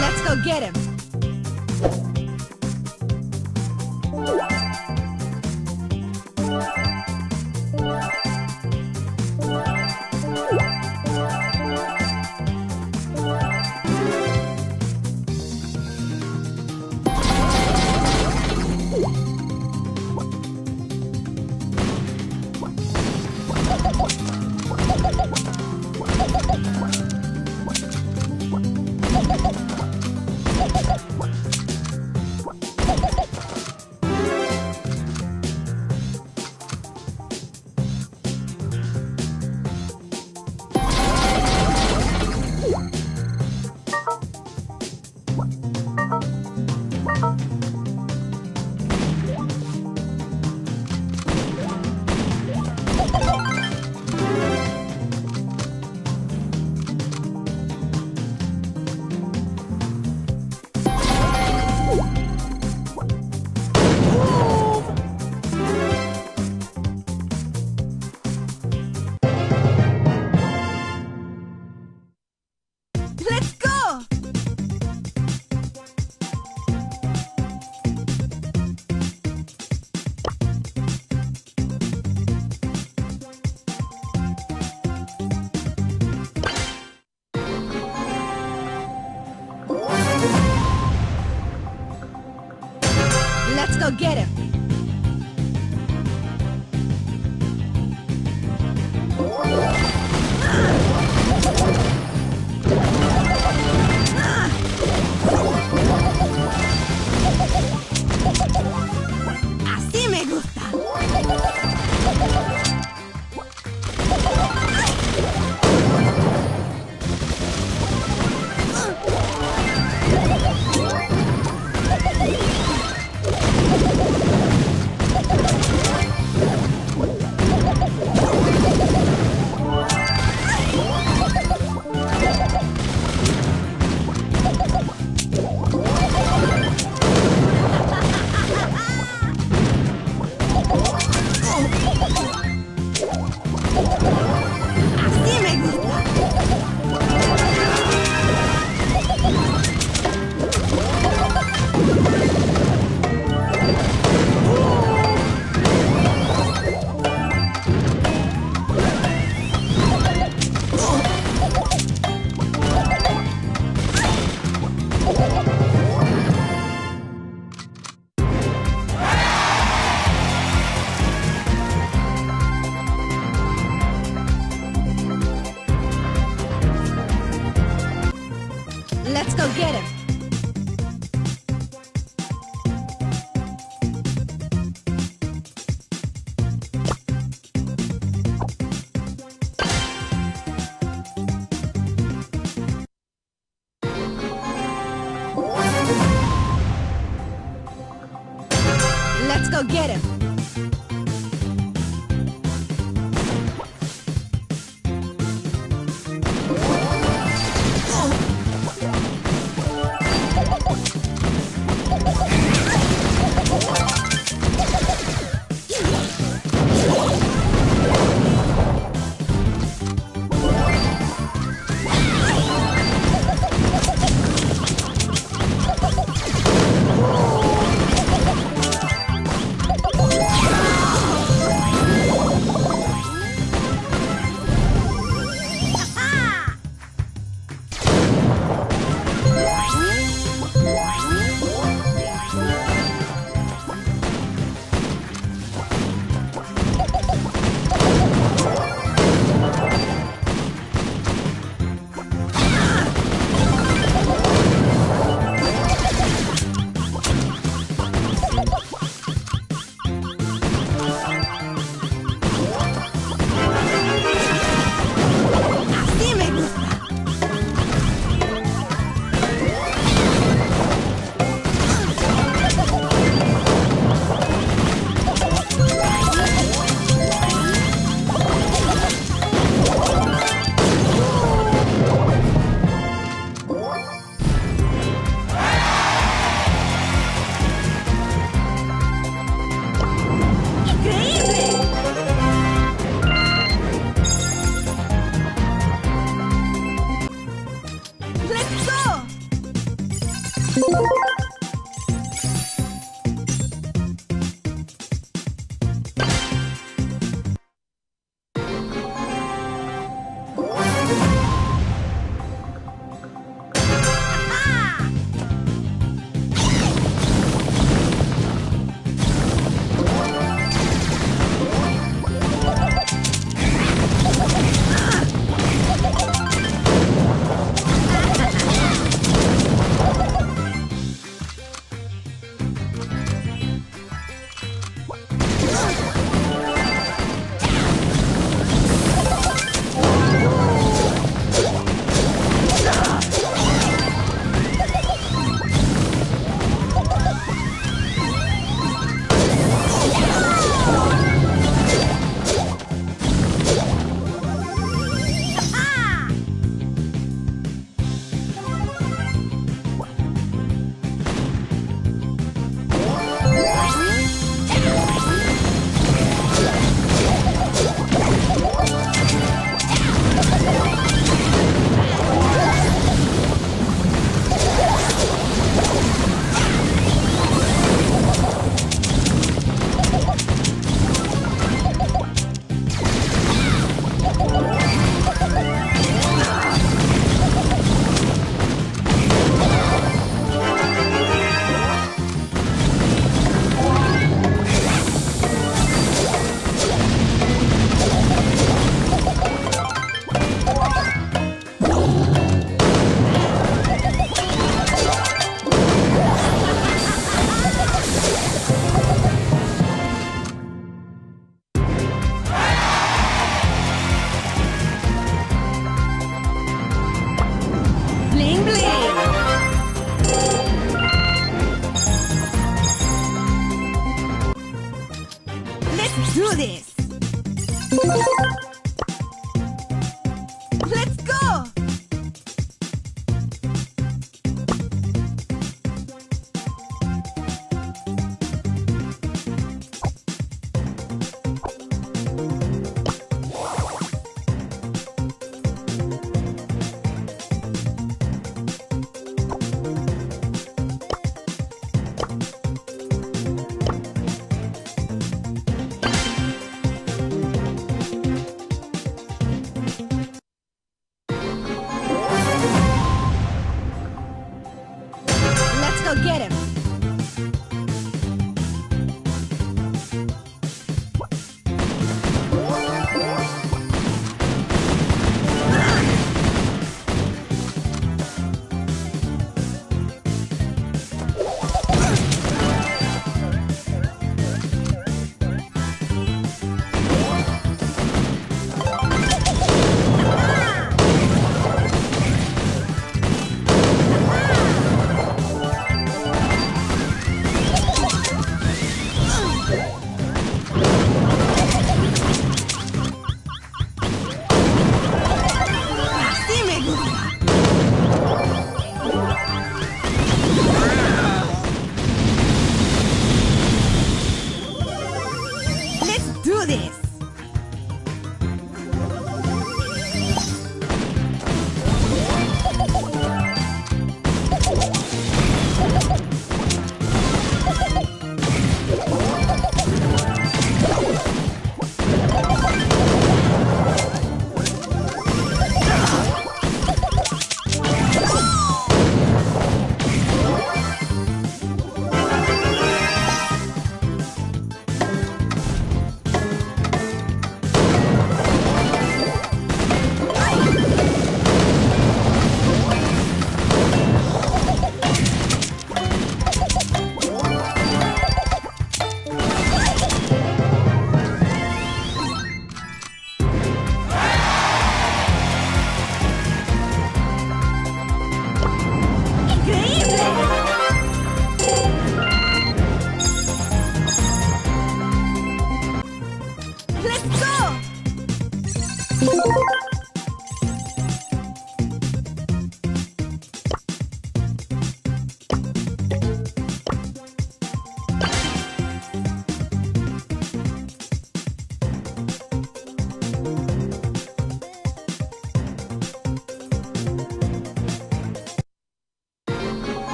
Let's go get him. Let's go get him. Así go get him.